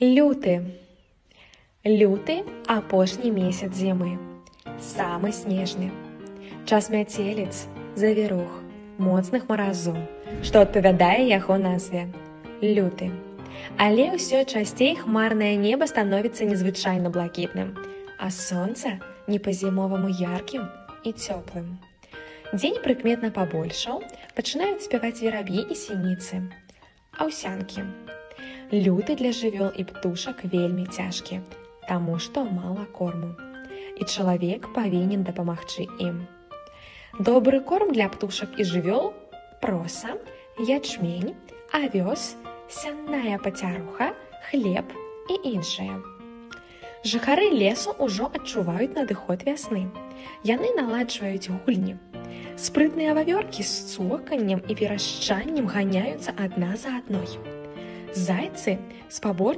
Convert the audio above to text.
Люты. Люты апошні месяц зімы. Самы снежны. Час мяцеліц, завірух, моцных маразоў, што адпавядае яго назве. Люты. Але ўсё часцей хмарнае неба становіцца незвычайна блакітным, а сонца не па-зімоваму яркім і цёплым. Дзень прыкметна пабольшаў, пачынаюць спяваць вераб'і і сініцы. Аўсянкі. Люты для жывёл і птушак вельмі цяжкі, таму што мала корму. І чалавек павінен дапамагчы ім. Добры корм для птушак і жывёл, проса, ячмень, авёс, сянная пацяруха, хлеб і іншае. Жыхары лесу ўжо адчуваюць надыход вясны. Яны наладжваюць гульні. Спрытныя вавёркі з цоканнем і верашчаннем ганяюцца адна за адной. Зайцы спабор